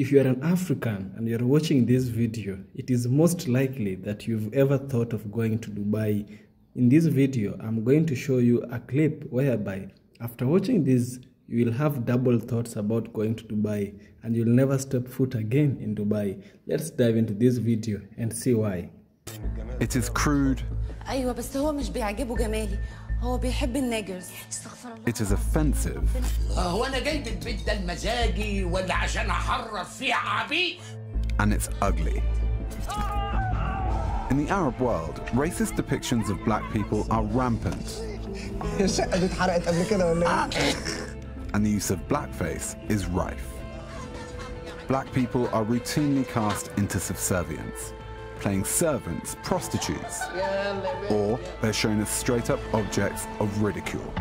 If you are an African and you're watching this video, it is most likely that you've ever thought of going to Dubai. In this video, I'm going to show you a clip whereby after watching this, you will have double thoughts about going to Dubai and you'll never step foot again in Dubai. Let's dive into this video and see why. It is crude, ايوه بس هو مش بيعجبه جمالي هو بيحب النيجرز استغفر الله it is offensive, هو انا جايب البيت ده المزاجي ولا عشان احرف فيه عبيد and it's ugly. In the Arab world, racist depictions of black people are rampant, الشقه دي اتحرقت قبل كده ولا ايه؟ and the use of blackface is rife. Black people are routinely cast into subservience, playing servants, prostitutes, or they're shown as straight up objects of ridicule.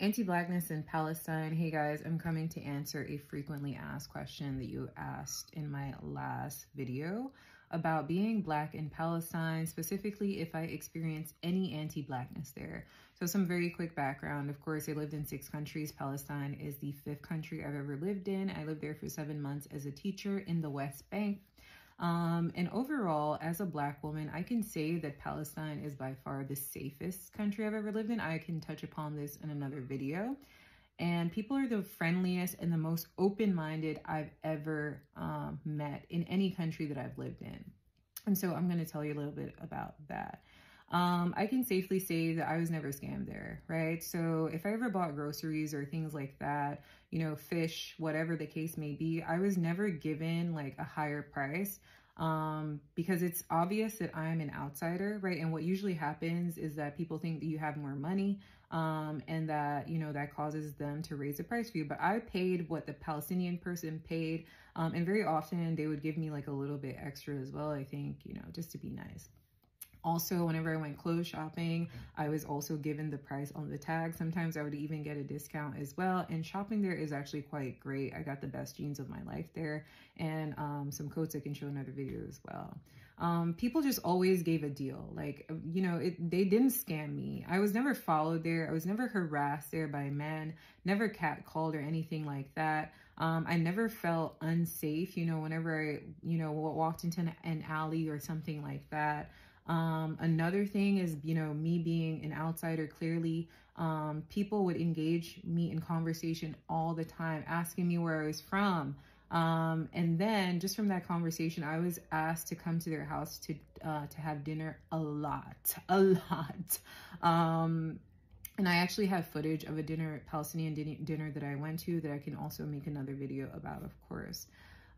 Anti-blackness in Palestine. Hey guys, I'm coming to answer a frequently asked question that you asked in my last video about being black in Palestine, specifically if I experience any anti-blackness there. So some very quick background. Of course, I lived in six countries. Palestine is the fifth country I've ever lived in. I lived there for seven months as a teacher in the West Bank. Um, and overall, as a black woman, I can say that Palestine is by far the safest country I've ever lived in. I can touch upon this in another video. And people are the friendliest and the most open-minded I've ever um, met in any country that I've lived in. And so I'm going to tell you a little bit about that. Um, I can safely say that I was never scammed there, right? So if I ever bought groceries or things like that, you know, fish, whatever the case may be, I was never given like a higher price um, because it's obvious that I'm an outsider, right? And what usually happens is that people think that you have more money um, and that, you know, that causes them to raise the price for you. But I paid what the Palestinian person paid. Um, and very often they would give me like a little bit extra as well, I think, you know, just to be nice. Also, whenever I went clothes shopping, I was also given the price on the tag. Sometimes I would even get a discount as well. And shopping there is actually quite great. I got the best jeans of my life there and um, some coats I can show another video as well. Um, people just always gave a deal. Like, you know, it, they didn't scam me. I was never followed there. I was never harassed there by men, never catcalled or anything like that. Um, I never felt unsafe, you know, whenever I, you know, walked into an, an alley or something like that. Um, another thing is, you know, me being an outsider, clearly, um, people would engage me in conversation all the time, asking me where I was from. Um, and then just from that conversation, I was asked to come to their house to, uh, to have dinner a lot, a lot. Um, and I actually have footage of a dinner, Palestinian din dinner that I went to that I can also make another video about, of course.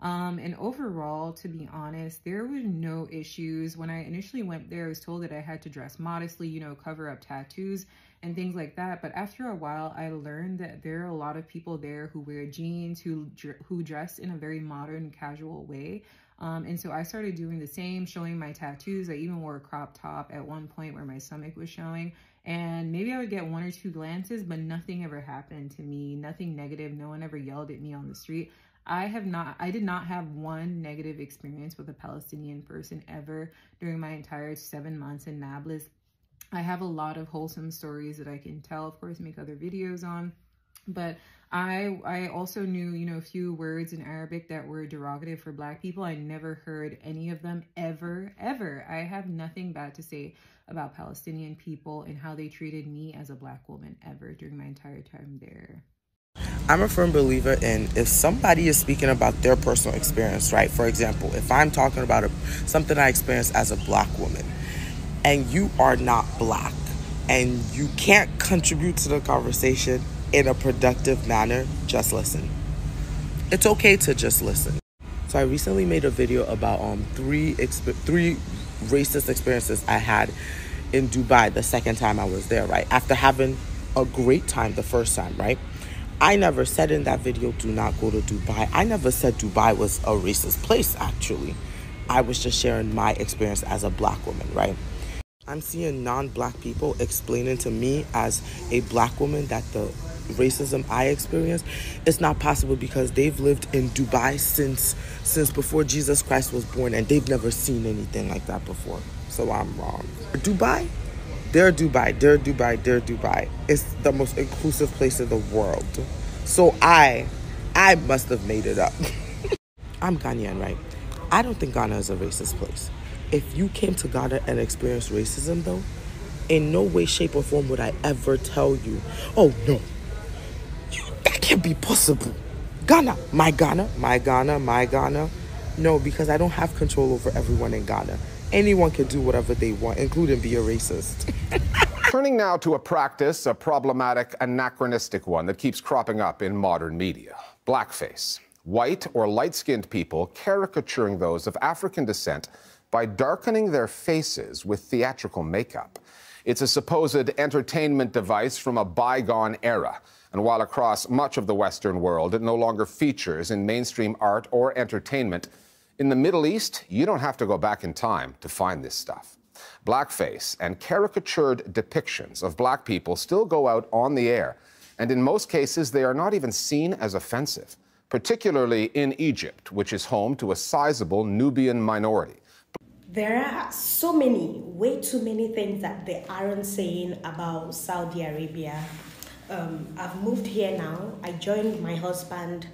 Um, and overall, to be honest, there were no issues. When I initially went there, I was told that I had to dress modestly, you know, cover up tattoos and things like that. But after a while, I learned that there are a lot of people there who wear jeans, who, who dress in a very modern, casual way. Um, and so I started doing the same, showing my tattoos. I even wore a crop top at one point where my stomach was showing. And maybe I would get one or two glances, but nothing ever happened to me. Nothing negative. No one ever yelled at me on the street. I have not, I did not have one negative experience with a Palestinian person ever during my entire seven months in Nablus. I have a lot of wholesome stories that I can tell, of course, make other videos on. But I I also knew, you know, a few words in Arabic that were derogative for black people. I never heard any of them ever, ever. I have nothing bad to say about Palestinian people and how they treated me as a black woman ever during my entire time there. I'm a firm believer in if somebody is speaking about their personal experience, right? For example, if I'm talking about a, something I experienced as a black woman and you are not black and you can't contribute to the conversation in a productive manner, just listen. It's okay to just listen. So I recently made a video about um three exp- three racist experiences I had in Dubai the second time I was there, right? After having a great time the first time, right? I never said in that video, do not go to Dubai. I never said Dubai was a racist place, actually. I was just sharing my experience as a black woman, right? I'm seeing non black people explaining to me as a black woman that the racism I experienced is not possible because they've lived in Dubai since since before Jesus Christ was born and they've never seen anything like that before. So I'm wrong. Dubai they're Dubai, they're Dubai, they're Dubai. It's the most inclusive place in the world. So I, I must have made it up. I'm Ghanaian, right? I don't think Ghana is a racist place. If you came to Ghana and experienced racism, though, in no way, shape, or form would I ever tell you, oh no, that can't be possible. Ghana, my Ghana, my Ghana, my Ghana. No, because I don't have control over everyone in Ghana. Anyone can do whatever they want, including be a racist. Turning now to a practice, a problematic, anachronistic one that keeps cropping up in modern media blackface. White or light skinned people caricaturing those of African descent by darkening their faces with theatrical makeup. It's a supposed entertainment device from a bygone era. And while across much of the Western world it no longer features in mainstream art or entertainment, in the Middle East, you don't have to go back in time to find this stuff. Blackface and caricatured depictions of black people still go out on the air, and in most cases, they are not even seen as offensive, particularly in Egypt, which is home to a sizable Nubian minority. There are so many, way too many things that they aren't saying about Saudi Arabia. Um, I've moved here now. I joined my husband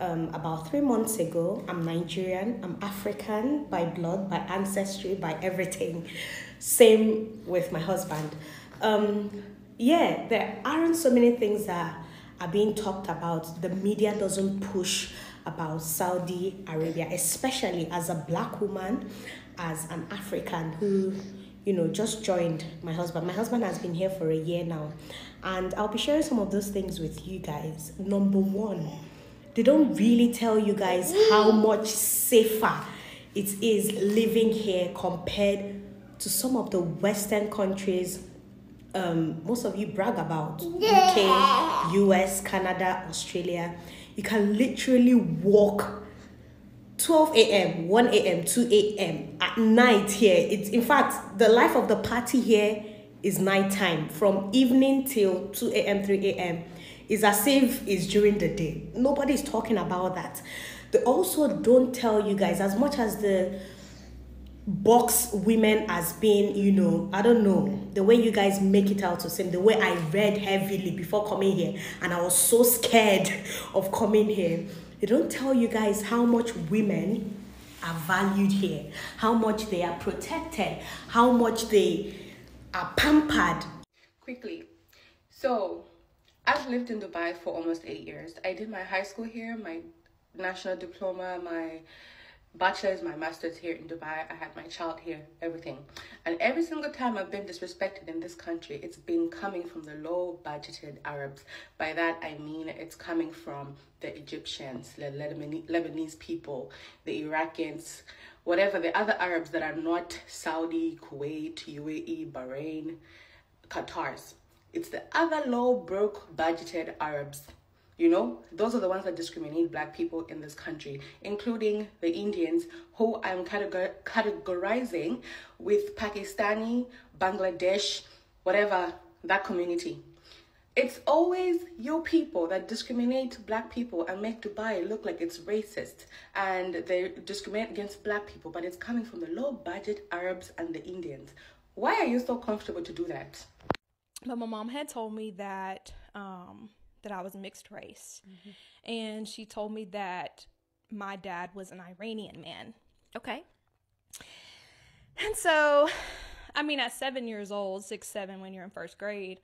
um, about three months ago. I'm Nigerian, I'm African by blood, by ancestry, by everything. Same with my husband. Um, yeah, there aren't so many things that are being talked about. The media doesn't push about Saudi Arabia, especially as a black woman, as an African who, you know, just joined my husband. My husband has been here for a year now, and I'll be sharing some of those things with you guys. Number one, they don't really tell you guys how much safer it is living here compared to some of the Western countries um, most of you brag about UK, US, Canada, Australia. You can literally walk 12 a.m., 1 a.m., 2 a.m. at night here. It's in fact the life of the party here is nighttime from evening till 2 a.m., 3 a.m. It's as if it's during the day. Nobody's talking about that. They also don't tell you guys as much as the box women as being, you know, I don't know, the way you guys make it out to seem, the way I read heavily before coming here, and I was so scared of coming here. They don't tell you guys how much women are valued here, how much they are protected, how much they are pampered. Quickly. So, I've lived in Dubai for almost eight years. I did my high school here, my national diploma, my bachelor's, my master's here in Dubai. I had my child here, everything. And every single time I've been disrespected in this country, it's been coming from the low budgeted Arabs. By that I mean it's coming from the Egyptians, the Lebanese people, the Iraqis, whatever the other Arabs that are not Saudi, Kuwait, UAE, Bahrain, Qatars. It's the other low broke budgeted Arabs you know, those are the ones that discriminate black people in this country, including the Indians, who I'm categor- categorizing with Pakistani, Bangladesh, whatever, that community. It's always your people that discriminate black people and make Dubai look like it's racist and they discriminate against black people, but it's coming from the low budget Arabs and the Indians. Why are you so comfortable to do that? But my mom had told me that um, that I was mixed race. Mm-hmm. And she told me that my dad was an Iranian man. Okay. And so, I mean, at seven years old, six, seven, when you're in first grade,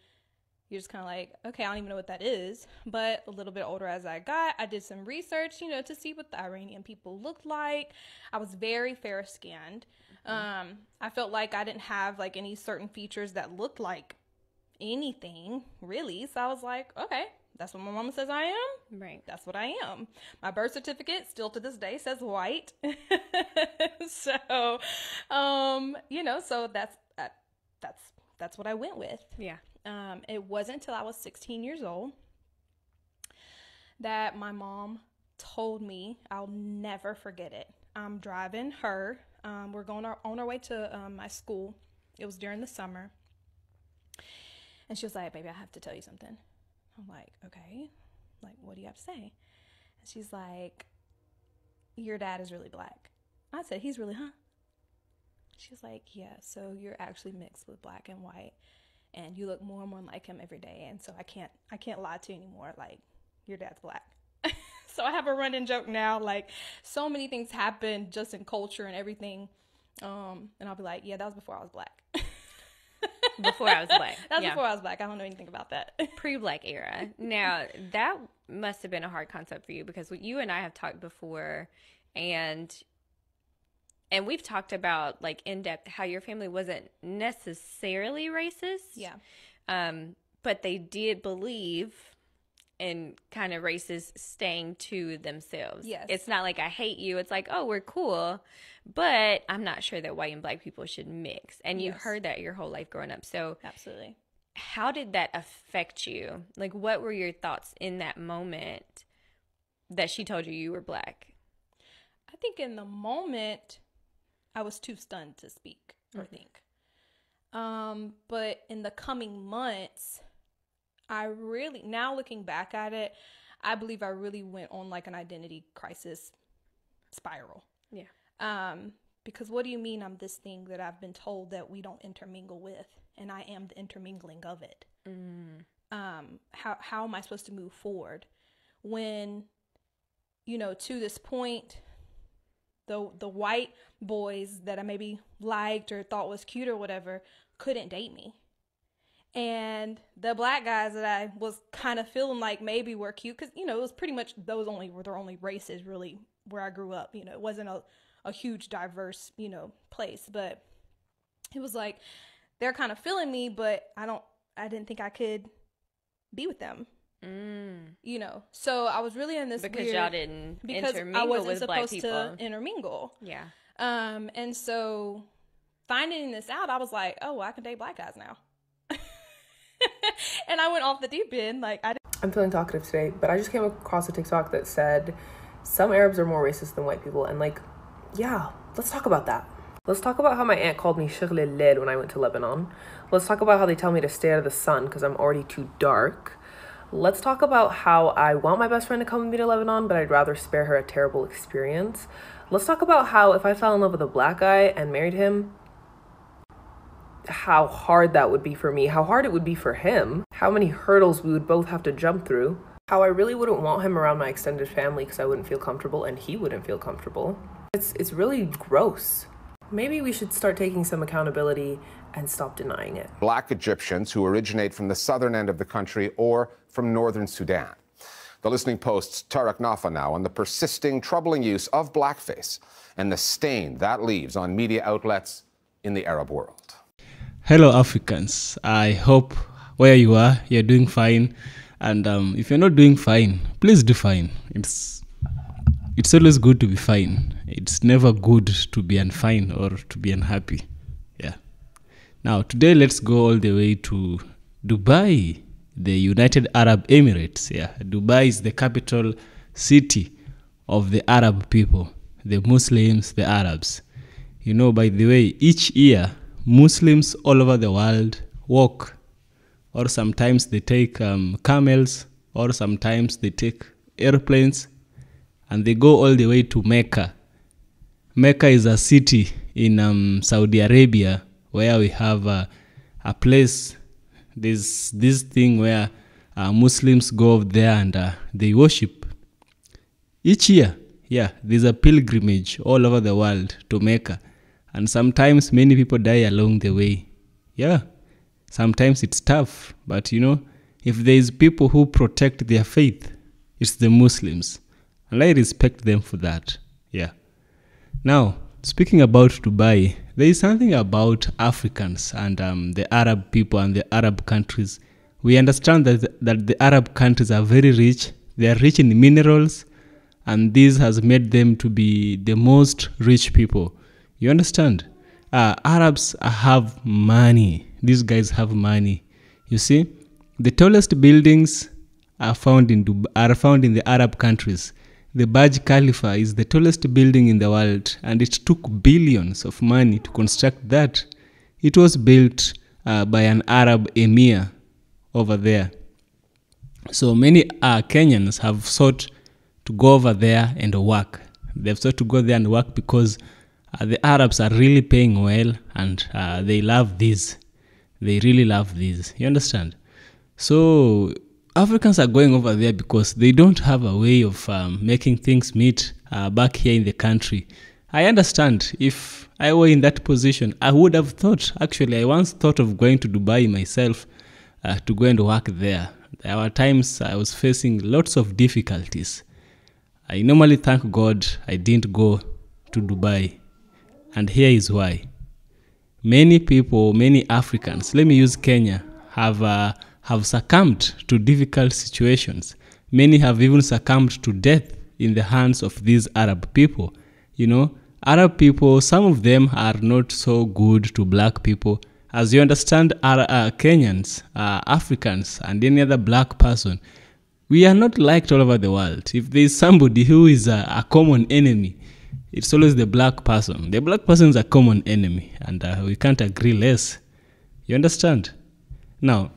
you're just kind of like, okay, I don't even know what that is. But a little bit older as I got, I did some research, you know, to see what the Iranian people looked like. I was very fair skinned. Mm-hmm. Um, I felt like I didn't have like any certain features that looked like anything really. So I was like, okay, that's what my mama says I am. Right. That's what I am. My birth certificate still to this day says white. so, um, you know, so that's uh, that's that's what I went with. Yeah. Um, it wasn't until I was 16 years old that my mom told me I'll never forget it. I'm driving her. Um, we're going our, on our way to um, my school. It was during the summer. And she was like, Baby, I have to tell you something. I'm like, okay, like, what do you have to say? And she's like, your dad is really black. I said, he's really, huh? She's like, yeah, so you're actually mixed with black and white and you look more and more like him every day. And so I can't, I can't lie to you anymore. Like your dad's black. so I have a running joke now. Like so many things happen just in culture and everything. Um, and I'll be like, yeah, that was before I was black. Before I was black. That's yeah. before I was black. I don't know anything about that. Pre-black era. Now that must have been a hard concept for you because you and I have talked before, and and we've talked about like in depth how your family wasn't necessarily racist. Yeah. Um, but they did believe in kind of races staying to themselves. Yes. It's not like I hate you. It's like, oh, we're cool, but I'm not sure that white and black people should mix. And you Yes. heard that your whole life growing up. So Absolutely. how did that affect you? Like, what were your thoughts in that moment that she told you you were black? I think in the moment, I was too stunned to speak or Mhm. think. Um, but in the coming months, I really now looking back at it, I believe I really went on like an identity crisis spiral. Yeah. Um, because what do you mean I'm this thing that I've been told that we don't intermingle with, and I am the intermingling of it? Mm. um, how how am I supposed to move forward when you know to this point the the white boys that I maybe liked or thought was cute or whatever couldn't date me. And the black guys that I was kind of feeling like maybe were cute because you know it was pretty much those only were their only races really where I grew up. You know it wasn't a a huge diverse you know place, but it was like they're kind of feeling me, but I don't I didn't think I could be with them. Mm. You know, so I was really in this Because weird- y'all didn't because I wasn't with black supposed to intermingle. Yeah. Um, and so finding this out, I was like, oh, well, I can date black guys now. and I went off the deep end. Like I I'm feeling talkative today, but I just came across a TikTok that said some Arabs are more racist than white people. And, like, yeah, let's talk about that. Let's talk about how my aunt called me Shirley when I went to Lebanon. Let's talk about how they tell me to stay out of the sun because I'm already too dark. Let's talk about how I want my best friend to come with me to Lebanon, but I'd rather spare her a terrible experience. Let's talk about how if I fell in love with a black guy and married him, how hard that would be for me, how hard it would be for him, how many hurdles we would both have to jump through, how I really wouldn't want him around my extended family because I wouldn't feel comfortable and he wouldn't feel comfortable. It's it's really gross. Maybe we should start taking some accountability and stop denying it. Black Egyptians who originate from the southern end of the country or from northern Sudan. The listening post's Tariq Nafi now on the persisting, troubling use of blackface and the stain that leaves on media outlets in the Arab world. Hello, Africans. I hope where you are, you're doing fine. And um, if you're not doing fine, please do fine. It's it's always good to be fine. It's never good to be unfine or to be unhappy. Yeah. Now today, let's go all the way to Dubai, the United Arab Emirates. Yeah, Dubai is the capital city of the Arab people, the Muslims, the Arabs. You know, by the way, each year Muslims all over the world walk, or sometimes they take um, camels, or sometimes they take airplanes, and they go all the way to Mecca. Mecca is a city in um, Saudi Arabia where we have uh, a place. There's this thing where uh, Muslims go over there and uh, they worship. Each year, yeah, there's a pilgrimage all over the world to Mecca. And sometimes many people die along the way. Yeah, sometimes it's tough, but you know, if there is people who protect their faith, it's the Muslims. And I respect them for that. Yeah. Now, speaking about Dubai, there is something about Africans and um, the Arab people and the Arab countries. We understand that, that the Arab countries are very rich. They are rich in minerals, and this has made them to be the most rich people. You understand? Uh, Arabs have money. These guys have money. You see, the tallest buildings are found in Dub- are found in the Arab countries. The Burj Khalifa is the tallest building in the world, and it took billions of money to construct that. It was built uh, by an Arab emir over there. So many uh, Kenyans have sought to go over there and work. They've sought to go there and work because uh, the Arabs are really paying well and uh, they love this. They really love this. You understand? So Africans are going over there because they don't have a way of um, making things meet uh, back here in the country. I understand if I were in that position, I would have thought, actually, I once thought of going to Dubai myself uh, to go and work there. There were times I was facing lots of difficulties. I normally thank God I didn't go to Dubai. And here is why. Many people, many Africans, let me use Kenya, have, uh, have succumbed to difficult situations. Many have even succumbed to death in the hands of these Arab people. You know, Arab people, some of them are not so good to black people. As you understand, our, uh, Kenyans, uh, Africans, and any other black person, we are not liked all over the world. If there is somebody who is a, a common enemy, it's always the black person. The black person is a common enemy, and uh, we can't agree less. You understand? Now,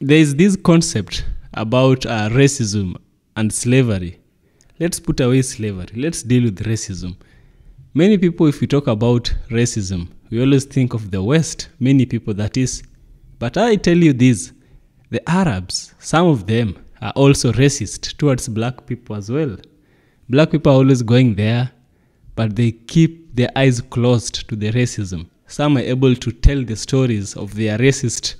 there is this concept about uh, racism and slavery. Let's put away slavery. Let's deal with racism. Many people, if we talk about racism, we always think of the West, many people that is. But I tell you this the Arabs, some of them are also racist towards black people as well. Black people are always going there, but they keep their eyes closed to the racism. Some are able to tell the stories of their racist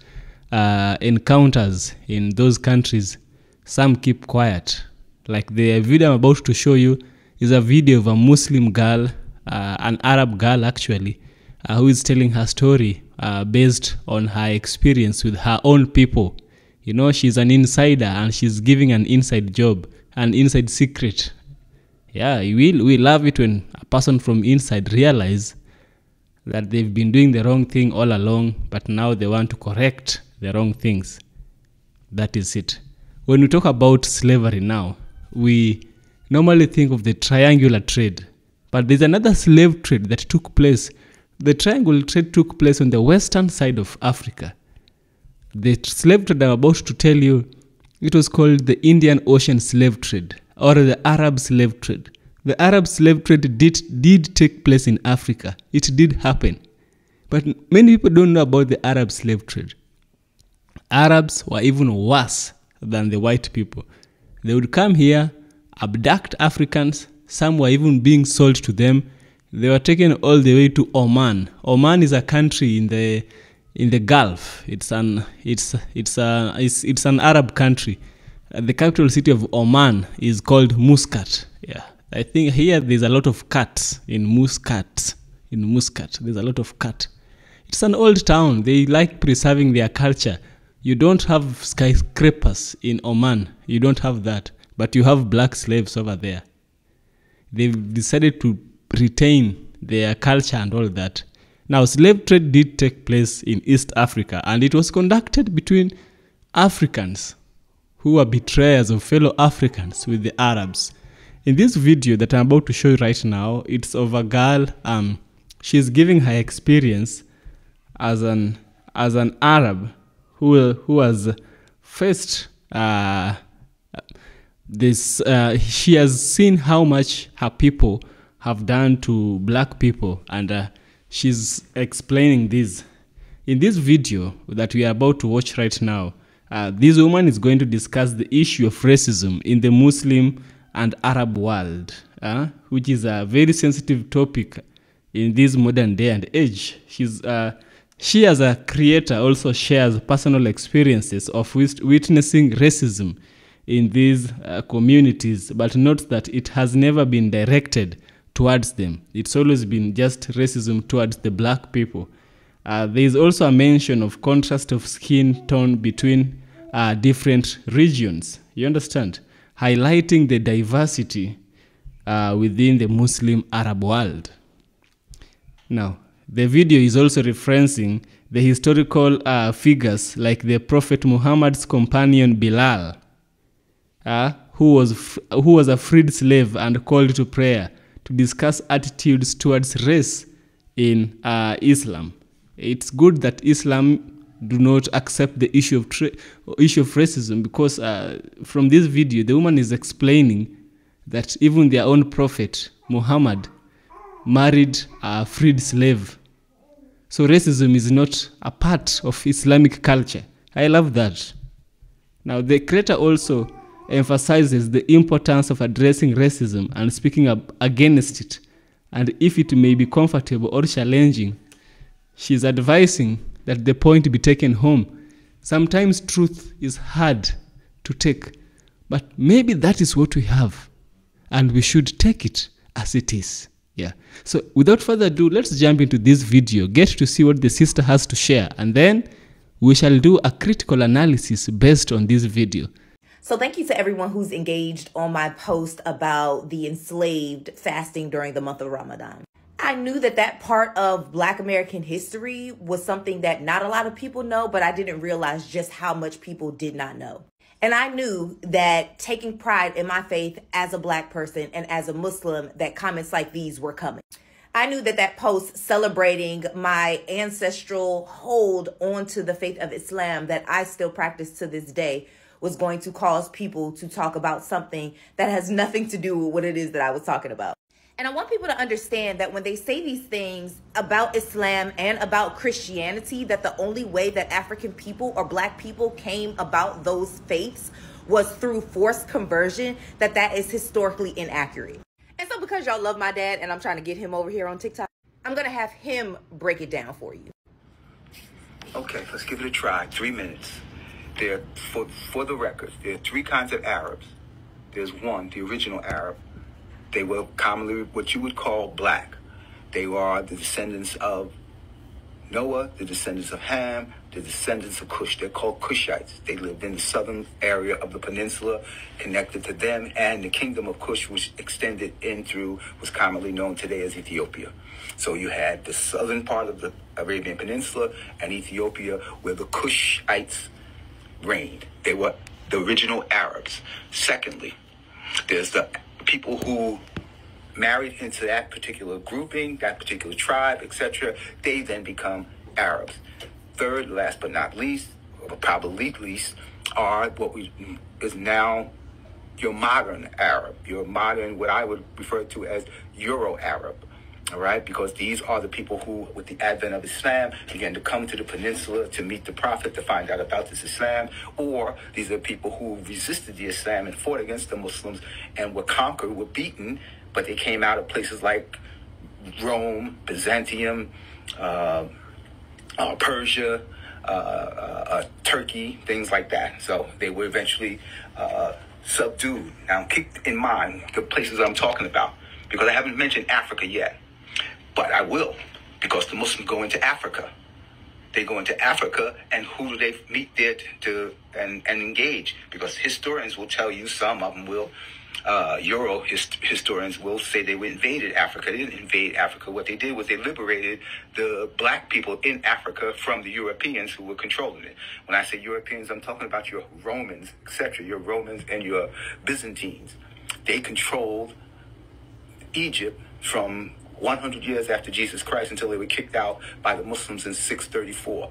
uh, encounters in those countries. Some keep quiet. Like the video I'm about to show you is a video of a Muslim girl, uh, an Arab girl actually, uh, who is telling her story uh, based on her experience with her own people. You know, she's an insider and she's giving an inside job, an inside secret. Yeah, we, we love it when a person from inside realize that they've been doing the wrong thing all along, but now they want to correct the wrong things. That is it. When we talk about slavery now, we normally think of the triangular trade, but there's another slave trade that took place. The triangular trade took place on the western side of Africa. The slave trade I'm about to tell you, it was called the Indian Ocean slave trade or the Arab slave trade. The Arab slave trade did, did take place in Africa. It did happen. But many people don't know about the Arab slave trade. Arabs were even worse than the white people. They would come here, abduct Africans, some were even being sold to them. They were taken all the way to Oman. Oman is a country in the in the Gulf. It's an it's it's a it's, it's an Arab country. Uh, the capital city of Oman is called Muscat. Yeah, I think here there's a lot of cats in Muscat. In Muscat, there's a lot of cat. It's an old town. They like preserving their culture. You don't have skyscrapers in Oman. You don't have that, but you have black slaves over there. They've decided to retain their culture and all that. Now, slave trade did take place in East Africa, and it was conducted between Africans who were betrayers of fellow Africans with the Arabs. In this video that I'm about to show you right now, it's of a girl. Um, she's giving her experience as an as an Arab who who has faced uh, this. Uh, she has seen how much her people have done to black people, and uh, she's explaining this in this video that we are about to watch right now. Uh, this woman is going to discuss the issue of racism in the Muslim and Arab world, uh, which is a very sensitive topic in this modern day and age. She's uh, she, as a creator, also shares personal experiences of wit- witnessing racism in these uh, communities, but notes that it has never been directed towards them. It's always been just racism towards the black people. Uh, there is also a mention of contrast of skin tone between uh, different regions. You understand? Highlighting the diversity uh, within the Muslim Arab world. Now, the video is also referencing the historical uh, figures like the Prophet Muhammad's companion Bilal, uh, who, was who was a freed slave and called to prayer to discuss attitudes towards race in uh, Islam. It's good that Islam do not accept the issue of tra- issue of racism because uh, from this video the woman is explaining that even their own prophet Muhammad married a freed slave. So racism is not a part of Islamic culture. I love that. Now, the creator also emphasizes the importance of addressing racism and speaking up against it, and if it may be comfortable or challenging, she is advising that the point be taken home. Sometimes truth is hard to take, but maybe that is what we have, and we should take it as it is. Yeah. So without further ado, let's jump into this video, get to see what the sister has to share, and then we shall do a critical analysis based on this video. So thank you to everyone who's engaged on my post about the enslaved fasting during the month of Ramadan. I knew that that part of Black American history was something that not a lot of people know, but I didn't realize just how much people did not know. And I knew that taking pride in my faith as a Black person and as a Muslim, that comments like these were coming. I knew that that post celebrating my ancestral hold onto the faith of Islam that I still practice to this day was going to cause people to talk about something that has nothing to do with what it is that I was talking about. And I want people to understand that when they say these things about Islam and about Christianity, that the only way that African people or black people came about those faiths was through forced conversion, that that is historically inaccurate. And so because y'all love my dad and I'm trying to get him over here on TikTok, I'm going to have him break it down for you. Okay, let's give it a try. Three minutes. There, for for the record, there are three kinds of Arabs. There's one, the original Arab. They were commonly what you would call black. They are the descendants of Noah, the descendants of Ham, the descendants of Cush. They're called Cushites. They lived in the southern area of the peninsula, connected to them, and the kingdom of Cush, which extended in through, was commonly known today as Ethiopia. So you had the southern part of the Arabian Peninsula and Ethiopia, where the Cushites reigned. They were the original Arabs. Secondly, there's the people who married into that particular grouping, that particular tribe, etc. They then become Arabs. Third, last but not least, or probably least, are what we is now your modern Arab, your modern, what I would refer to as Euro Arab all right? Because these are the people who, with the advent of Islam, began to come to the peninsula to meet the Prophet to find out about this Islam, or these are people who resisted the Islam and fought against the Muslims and were conquered, were beaten, but they came out of places like Rome, Byzantium, uh, uh, Persia, uh, uh, uh Turkey, things like that. So they were eventually uh, subdued. Now, keep in mind the places I'm talking about, because I haven't mentioned Africa yet. But I will, because the Muslims go into Africa. They go into Africa, and who do they meet there to, to and, and engage? Because historians will tell you, some of them will, uh, Euro hist- historians will say they invaded Africa. They didn't invade Africa. What they did was they liberated the black people in Africa from the Europeans who were controlling it. When I say Europeans, I'm talking about your Romans, etc., your Romans and your Byzantines. They controlled Egypt from 100 years after Jesus Christ until they were kicked out by the Muslims in 634.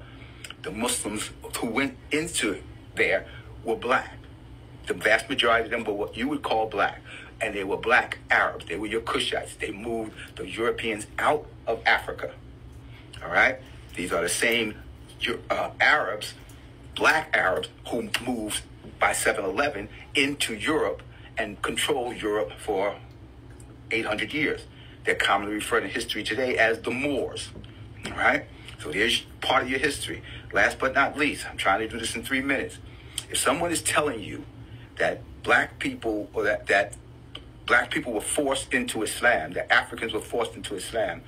The Muslims who went into there were black. The vast majority of them were what you would call black. And they were black Arabs. They were your Cushites. They moved the Europeans out of Africa. All right? These are the same uh, Arabs, black Arabs, who moved by 711 into Europe and controlled Europe for 800 years. They're commonly referred in history today as the Moors. All right? So there's part of your history. Last but not least, I'm trying to do this in three minutes. If someone is telling you that black people or that, that black people were forced into Islam, that Africans were forced into Islam,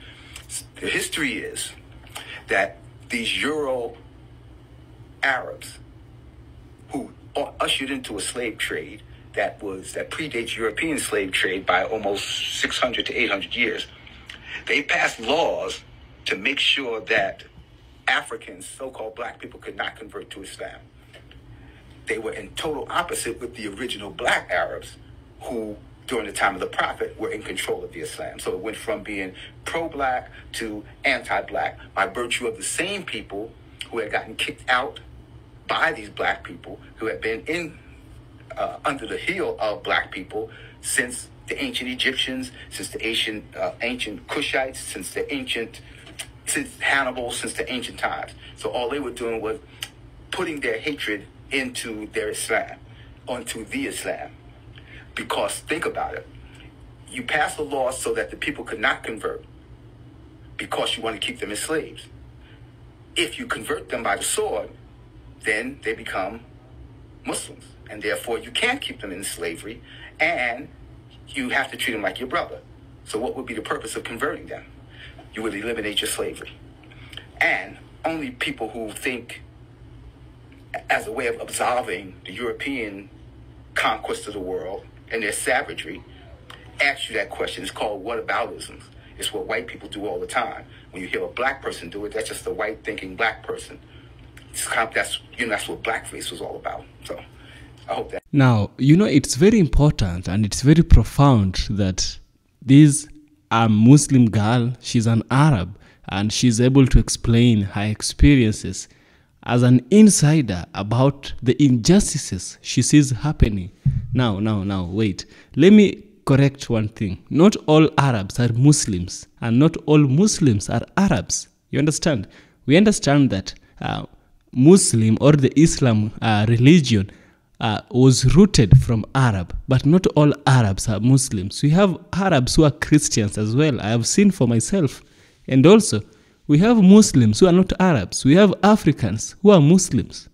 the history is that these Euro Arabs who ushered into a slave trade that was that predates European slave trade by almost 600 to 800 years. They passed laws to make sure that Africans, so-called black people, could not convert to Islam. They were in total opposite with the original black Arabs who during the time of the prophet were in control of the Islam. So it went from being pro-black to anti-black by virtue of the same people who had gotten kicked out by these black people who had been in uh, under the heel of black people since the ancient Egyptians, since the ancient uh, ancient Cushites, since the ancient since Hannibal, since the ancient times. So all they were doing was putting their hatred into their Islam, onto the Islam. Because think about it. You pass a law so that the people could not convert because you want to keep them as slaves. If you convert them by the sword, then they become Muslims. And therefore, you can't keep them in slavery and you have to treat them like your brother. So, what would be the purpose of converting them? You would eliminate your slavery. And only people who think as a way of absolving the European conquest of the world and their savagery ask you that question. It's called whataboutism. It's what white people do all the time. When you hear a black person do it, that's just a white thinking black person. It's that's you know that's what blackface was all about. So Now, you know, it's very important and it's very profound that this a Muslim girl, she's an Arab, and she's able to explain her experiences as an insider about the injustices she sees happening. Now, now, now, wait. Let me correct one thing. Not all Arabs are Muslims, and not all Muslims are Arabs. You understand? We understand that uh, Muslim or the Islam uh, religion uh, was rooted from Arab, but not all Arabs are Muslims. We have Arabs who are Christians as well. I have seen for myself. And also, we have Muslims who are not Arabs. We have Africans who are Muslims.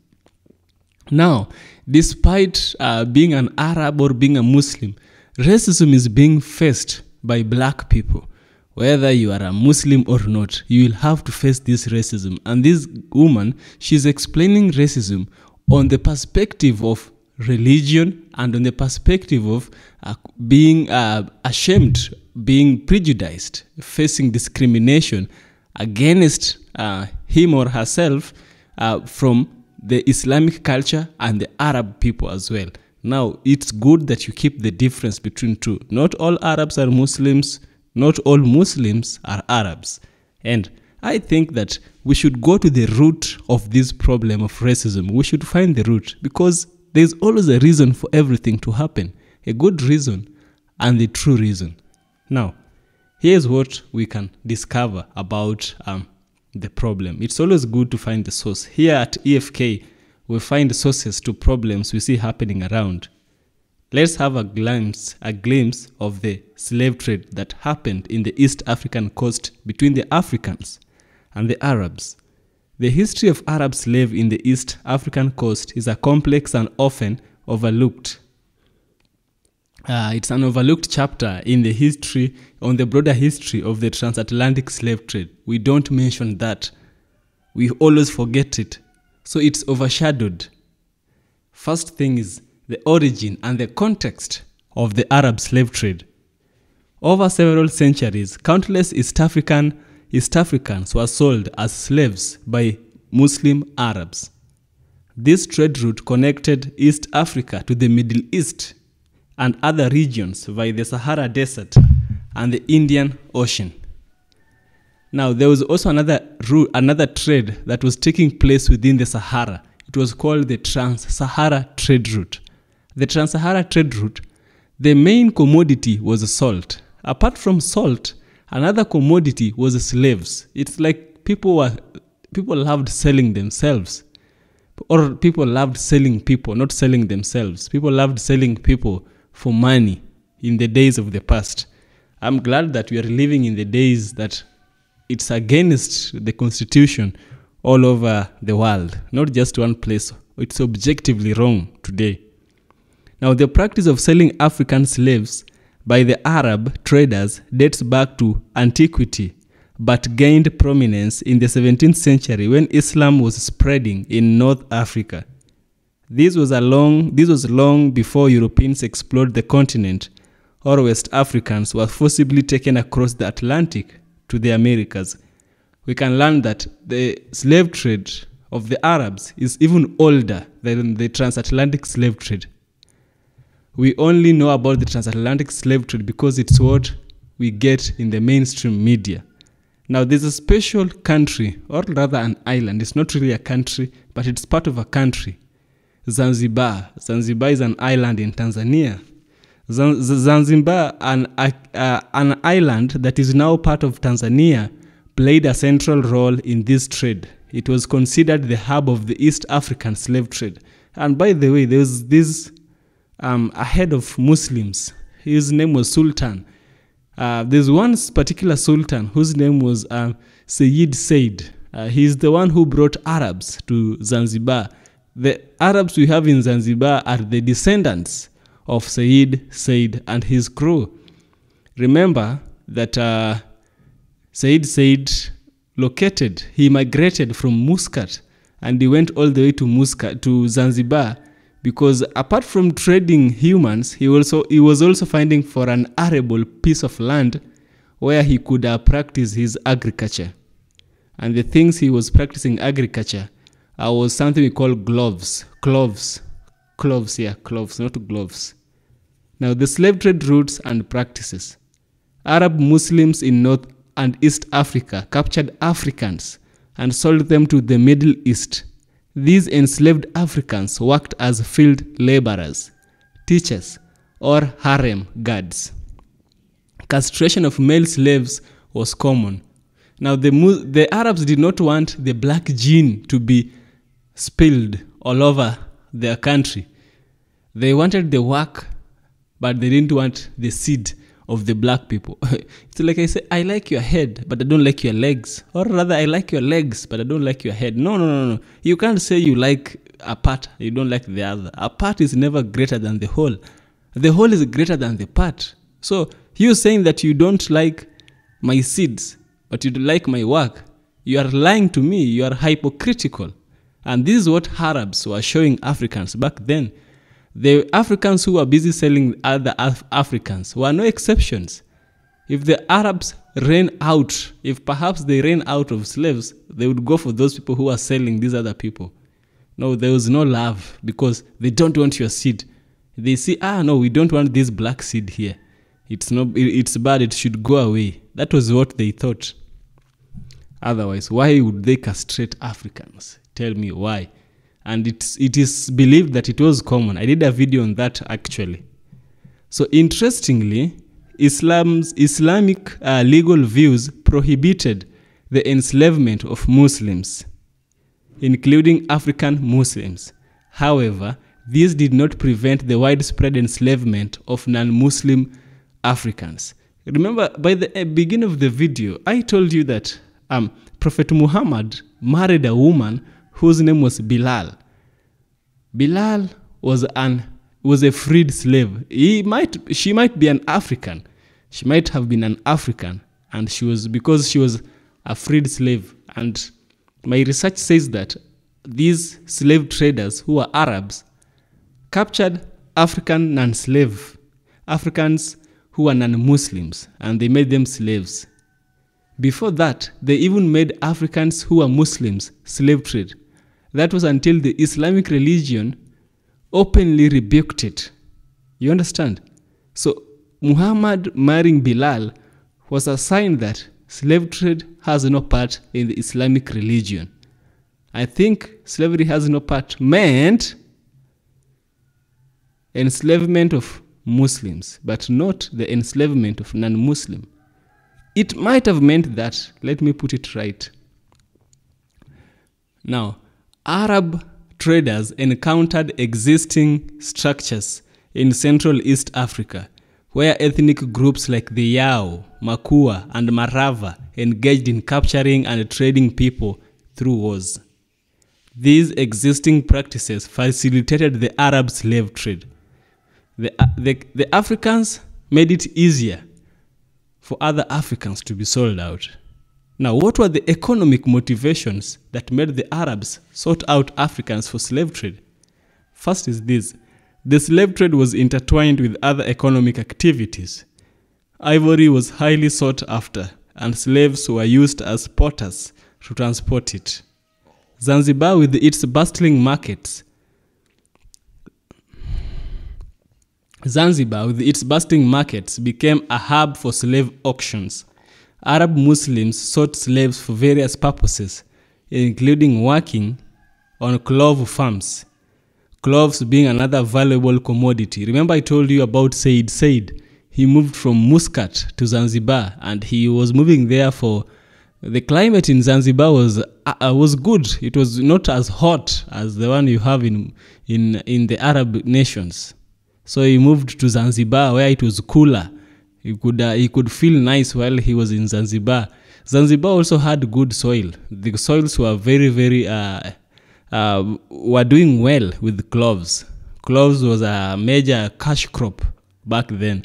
Now, despite uh, being an Arab or being a Muslim, racism is being faced by black people. Whether you are a Muslim or not, you will have to face this racism. And this woman, she's explaining racism on the perspective of religion and on the perspective of uh, being uh, ashamed, being prejudiced, facing discrimination against uh, him or herself uh, from the Islamic culture and the Arab people as well. Now, it's good that you keep the difference between two. Not all Arabs are Muslims, not all Muslims are Arabs. And I think that we should go to the root of this problem of racism. We should find the root because there's always a reason for everything to happen a good reason and the true reason. Now, here's what we can discover about um, the problem. It's always good to find the source. Here at EFK, we find sources to problems we see happening around. Let's have a glimpse, a glimpse of the slave trade that happened in the East African coast between the Africans and the Arabs. The history of Arab slave in the East African coast is a complex and often overlooked. Uh, it's an overlooked chapter in the history, on the broader history of the transatlantic slave trade. We don't mention that. We always forget it. So it's overshadowed. First thing is the origin and the context of the Arab slave trade. Over several centuries, countless East African East Africans were sold as slaves by Muslim Arabs. This trade route connected East Africa to the Middle East and other regions via the Sahara Desert and the Indian Ocean. Now, there was also another route, another trade that was taking place within the Sahara. It was called the Trans-Sahara Trade Route. The Trans-Sahara Trade Route, the main commodity was salt. Apart from salt, another commodity was slaves. It's like people were people loved selling themselves. Or people loved selling people, not selling themselves. People loved selling people for money in the days of the past. I'm glad that we are living in the days that it's against the constitution all over the world, not just one place. It's objectively wrong today. Now, the practice of selling African slaves by the Arab traders dates back to antiquity, but gained prominence in the 17th century when Islam was spreading in North Africa. This was, a long, this was long before Europeans explored the continent, or West Africans were forcibly taken across the Atlantic to the Americas. We can learn that the slave trade of the Arabs is even older than the transatlantic slave trade. We only know about the transatlantic slave trade because it's what we get in the mainstream media. Now, there's a special country, or rather an island. It's not really a country, but it's part of a country. Zanzibar. Zanzibar is an island in Tanzania. Zanzibar, an, uh, an island that is now part of Tanzania, played a central role in this trade. It was considered the hub of the East African slave trade. And by the way, there was this um, a head of Muslims. His name was Sultan. Uh, there's one particular Sultan whose name was uh, Sayyid Said. Uh, he's the one who brought Arabs to Zanzibar. The Arabs we have in Zanzibar are the descendants of Sayyid Said and his crew. Remember that uh, Sayyid Said located, he migrated from Muscat and he went all the way to Muscat to Zanzibar because apart from trading humans, he also he was also finding for an arable piece of land where he could uh, practice his agriculture. And the things he was practicing agriculture uh, was something we call gloves, cloves, cloves, yeah, cloves, not gloves. Now the slave trade routes and practices. Arab Muslims in North and East Africa captured Africans and sold them to the Middle East. These enslaved Africans worked as field laborers, teachers, or harem guards. Castration of male slaves was common. Now, the, the Arabs did not want the black gene to be spilled all over their country. They wanted the work, but they didn't want the seed of the black people. it's like I say, I like your head, but I don't like your legs. Or rather, I like your legs, but I don't like your head. No, no, no, no. You can't say you like a part, you don't like the other. A part is never greater than the whole. The whole is greater than the part. So you saying that you don't like my seeds, but you like my work, you are lying to me. You are hypocritical. And this is what Arabs were showing Africans back then. The Africans who were busy selling other Af- Africans were no exceptions. If the Arabs ran out, if perhaps they ran out of slaves, they would go for those people who are selling these other people. No, there was no love because they don't want your seed. They see, ah, no, we don't want this black seed here. It's not, it's bad. It should go away. That was what they thought. Otherwise, why would they castrate Africans? Tell me why and it's, it is believed that it was common. I did a video on that actually. So interestingly, Islam's Islamic uh, legal views prohibited the enslavement of Muslims, including African Muslims. However, this did not prevent the widespread enslavement of non-Muslim Africans. Remember, by the uh, beginning of the video, I told you that um, Prophet Muhammad married a woman whose name was Bilal. Bilal was an was a freed slave. He might she might be an African. She might have been an African and she was because she was a freed slave and my research says that these slave traders who were Arabs captured African non-slave Africans who were non-Muslims and they made them slaves. Before that, they even made Africans who were Muslims slave trade. That was until the Islamic religion openly rebuked it. You understand? So Muhammad marrying Bilal was a sign that slave trade has no part in the Islamic religion. I think slavery has no part meant enslavement of Muslims, but not the enslavement of non-Muslim. It might have meant that. Let me put it right. Now, Arab traders encountered existing structures in Central East Africa where ethnic groups like the Yao, Makua, and Marava engaged in capturing and trading people through wars. These existing practices facilitated the Arab slave trade. The, uh, the, the Africans made it easier for other Africans to be sold out. Now, what were the economic motivations that made the Arabs sought out Africans for slave trade? First is this the slave trade was intertwined with other economic activities. Ivory was highly sought after, and slaves were used as porters to transport it. Zanzibar, with its bustling markets, Zanzibar, with its bustling markets, became a hub for slave auctions. Arab Muslims sought slaves for various purposes, including working on clove farms, cloves being another valuable commodity. Remember, I told you about Said Said. He moved from Muscat to Zanzibar and he was moving there for the climate in Zanzibar was uh, was good. It was not as hot as the one you have in in in the Arab nations. So he moved to Zanzibar where it was cooler. He could uh, he could feel nice while he was in Zanzibar. Zanzibar also had good soil. The soils were very very uh, uh, were doing well with cloves. Cloves was a major cash crop back then.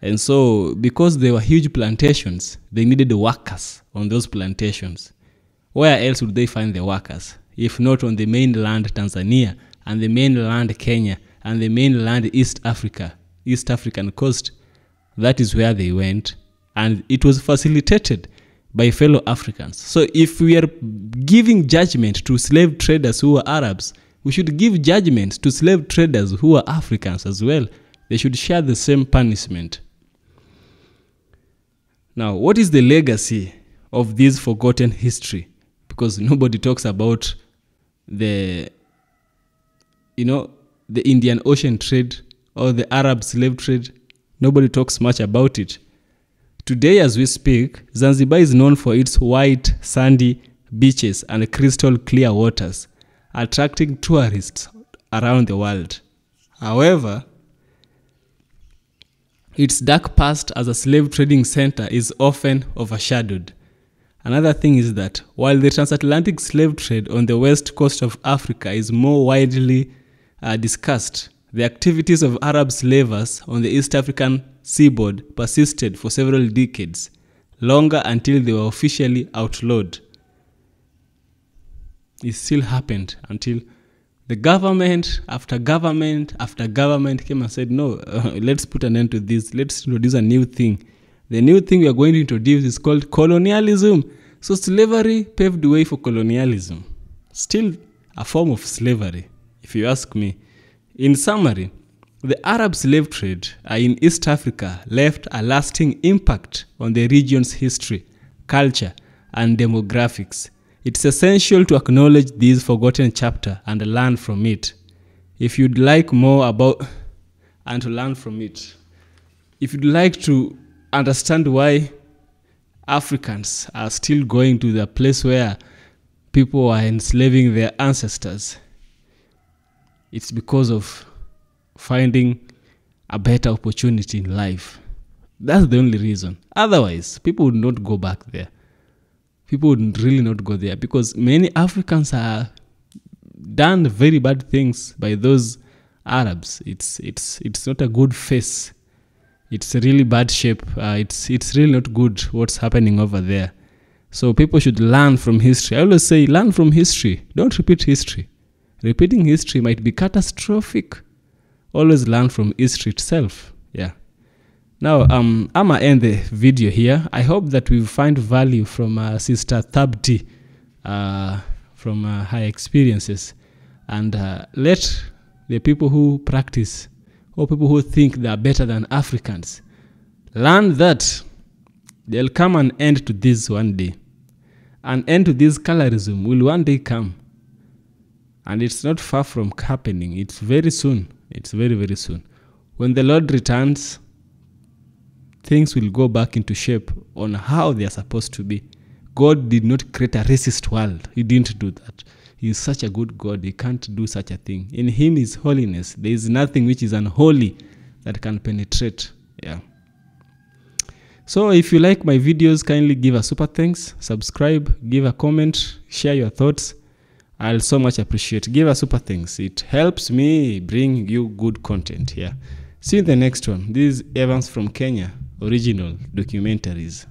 And so, because they were huge plantations, they needed workers on those plantations. Where else would they find the workers? If not on the mainland Tanzania and the mainland Kenya and the mainland East Africa, East African coast. That is where they went. And it was facilitated by fellow Africans. So if we are giving judgment to slave traders who were Arabs, we should give judgment to slave traders who are Africans as well. They should share the same punishment. Now, what is the legacy of this forgotten history? Because nobody talks about the, you know, the Indian Ocean trade or the Arab slave trade. Nobody talks much about it. Today, as we speak, Zanzibar is known for its white, sandy beaches and crystal clear waters, attracting tourists around the world. However, its dark past as a slave trading center is often overshadowed. Another thing is that while the transatlantic slave trade on the west coast of Africa is more widely uh, discussed, the activities of Arab slavers on the East African seaboard persisted for several decades, longer until they were officially outlawed. It still happened until the government after government after government came and said, no, uh, let's put an end to this. Let's introduce a new thing. The new thing we are going to introduce is called colonialism. So slavery paved the way for colonialism. Still a form of slavery, if you ask me. In summary, the Arab slave trade uh, in East Africa left a lasting impact on the region's history, culture, and demographics. It's essential to acknowledge this forgotten chapter and learn from it. If you'd like more about and to learn from it, if you'd like to understand why Africans are still going to the place where people are enslaving their ancestors, it's because of finding a better opportunity in life. That's the only reason. Otherwise, people would not go back there. People would really not go there because many Africans are done very bad things by those Arabs. It's it's it's not a good face. It's a really bad shape. Uh, it's it's really not good what's happening over there. So people should learn from history. I always say learn from history. Don't repeat history. Repeating history might be catastrophic. Always learn from history itself. Yeah. Now, um, I'm end the video here. I hope that we find value from uh, Sister Thabti uh, from uh, her experiences, and uh, let the people who practice or people who think they are better than Africans learn that there'll come an end to this one day. An end to this colorism will one day come, and it's not far from happening. It's very soon. It's very very soon. When the Lord returns things will go back into shape on how they are supposed to be. God did not create a racist world. He didn't do that. He is such a good God. He can't do such a thing. In Him is holiness. There is nothing which is unholy that can penetrate. Yeah. So if you like my videos, kindly give a super thanks, subscribe, give a comment, share your thoughts. I'll so much appreciate. Give a super thanks. It helps me bring you good content here. See you in the next one. This is Evans from Kenya original documentaries.